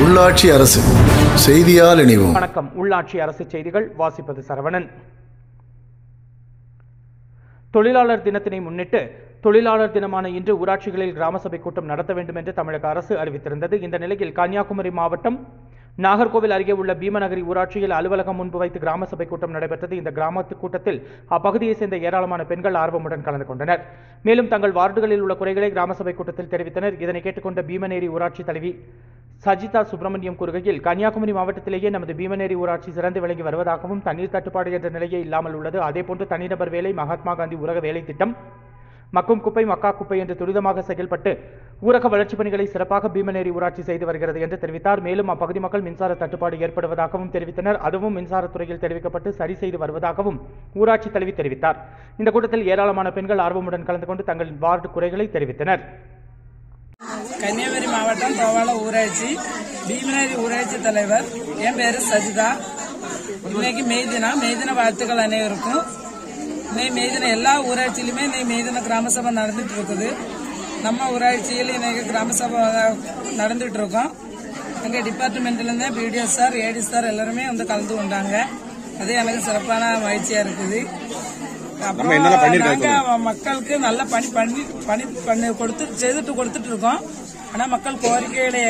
உள்ளாட்சி அரசு செய்தியால் இணைவோம். வணக்கம். உள்ளாட்சி அரசு செய்திகள் வாசிப்பது சரவணன். தொழிலாளர் தினத்தினை முன்னிட்டு தொழிலாளர் தினமான இன்று ஊராட்சிகளில் கிராம சபை கூட்டம் நடத்த வேண்டும் என்று தமிழக அரசு அறிவித்திருந்தது. இந்த நிலையில் கன்னியாகுமரி மாவட்டம் நாகர்கோவில் அருகே உள்ள பீமநகரி ஊராட்சியில் அலுவலகம் முன்பு வைத்து கிராம சபை கூட்டம் நடைபெற்றது. இந்த கிராமத்து கூட்டத்தில் அப்பகுதியைச் சேர்ந்த ஏராளமான பெண்கள் ஆர்வமுடன் கலந்து கொண்டனர். மேலும் தங்கள் வார்டுகளில் உள்ள குறைகளை கிராம சபை கூட்டத்தில் தெரிவித்தனர். இதனை கேட்டுக்கொண்ட பீமநேரி ஊராட்சி தலைவி சஜிதா சுப்பிரமணியம் கூறுகையில் கன்னியாகுமரி மாவட்டத்திலேயே நமது பீமநேரி ஊராட்சி சிறந்து விளங்கி வருவதாகவும் தண்ணீர் தட்டுப்பாடு என்ற நிலையே இல்லாமல் உள்ளது. அதேபோன்று தனிநபர் வேலை மகாத்மா காந்தி ஊரக வேலை திட்டம் மக்கும் குப்பை மக்கா குப்பை என்று துரிதமாக செயல்பட்டு ஊரக வளர்ச்சிப் பணிகளை சிறப்பாக பீமநேரி ஊராட்சி செய்து வருகிறது என்று தெரிவித்தார். மேலும் அப்பகுதி மக்கள் மின்சார தட்டுப்பாடு ஏற்படுவதாகவும் தெரிவித்தனர். அதுவும் மின்சாரத்துறையில் தெரிவிக்கப்பட்டு சரி செய்து வருவதாகவும் ஊராட்சி தலைவி தெரிவித்தார். இந்த கூட்டத்தில் ஏராளமான பெண்கள் ஆர்வமுடன் கலந்து கொண்டு தங்களின் வார்டு குறைகளை தெரிவித்தனர். கன்னியாகுமரி மாவட்டம் தோவாள ஊராட்சி பீமநேரி ஊராட்சி தலைவர். என் பேரு சஜிதா. இன்னைக்கு மெய்தினா மெய்தின வாழ்த்துக்கள் அனைவருக்கும். இன்னைக்கு மெய்தின எல்லா ஊராட்சியிலுமே இன்னைக்கு மெய்தின கிராம சபை நடந்துட்டு இருக்குது நம்ம ஊராட்சியில் இன்னைக்கு கிராம சபை நடந்துட்டு இருக்கோம் எங்க டிபார்ட்மெண்ட்லருந்து பிடிஓ சார் ஏடி சார் எல்லாருமே வந்து கலந்து கொண்டாங்க. அது எனக்கு சிறப்பான மகிழ்ச்சியா இருக்குது. அப்புறம் நாங்க மக்களுக்கு நல்ல பணி பண்ணி பணி பண்ணி கொடுத்து செய்துட்டு கொடுத்துட்டு இருக்கோம். ஆனா மக்கள் கோரிக்கைகளை